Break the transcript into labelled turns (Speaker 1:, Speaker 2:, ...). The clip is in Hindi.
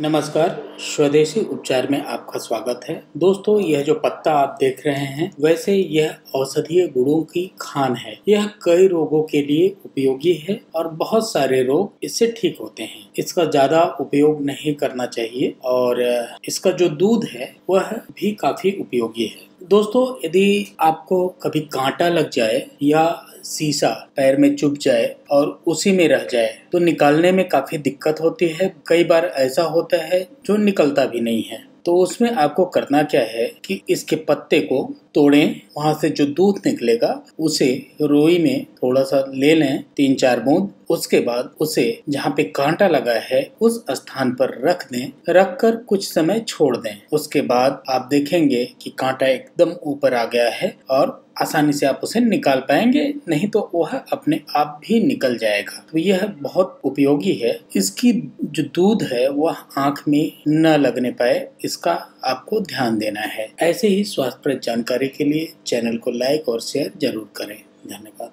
Speaker 1: नमस्कार, स्वदेशी उपचार में आपका स्वागत है। दोस्तों, यह जो पत्ता आप देख रहे हैं, वैसे यह औषधीय गुणों की खान है। यह कई रोगों के लिए उपयोगी है और बहुत सारे रोग इससे ठीक होते हैं। इसका ज़्यादा उपयोग नहीं करना चाहिए और इसका जो दूध है, वह भी काफ़ी उपयोगी है। दोस्तों, यदि आपको कभी कांटा लग जाए या शीशा पैर में चुभ जाए और उसी में रह जाए तो निकालने में काफ़ी दिक्कत होती है। कई बार ऐसा होता है जो निकलता भी नहीं है। तो उसमें आपको करना क्या है कि इसके पत्ते को तोड़ें, वहाँ से जो दूध निकलेगा, उसे रोई में थोड़ा सा ले लें तीन चार बूंद, उसके बाद उसे जहाँ पे कांटा लगा है, उस स्थान पर रख दें रख कर कुछ समय छोड़ दें। उसके बाद आप देखेंगे कि कांटा एकदम ऊपर आ गया है और आसानी से आप उसे निकाल पाएँगे, नहीं तो वह अपने आप भी निकल जाएगा। तो यह बहुत उपयोगी है। इसकी जो दूध है, वह आँख में न लगने पाए, इसका आपको ध्यान देना है। ऐसे ही स्वास्थ्य जानकारी के लिए चैनल को लाइक और शेयर ज़रूर करें। धन्यवाद।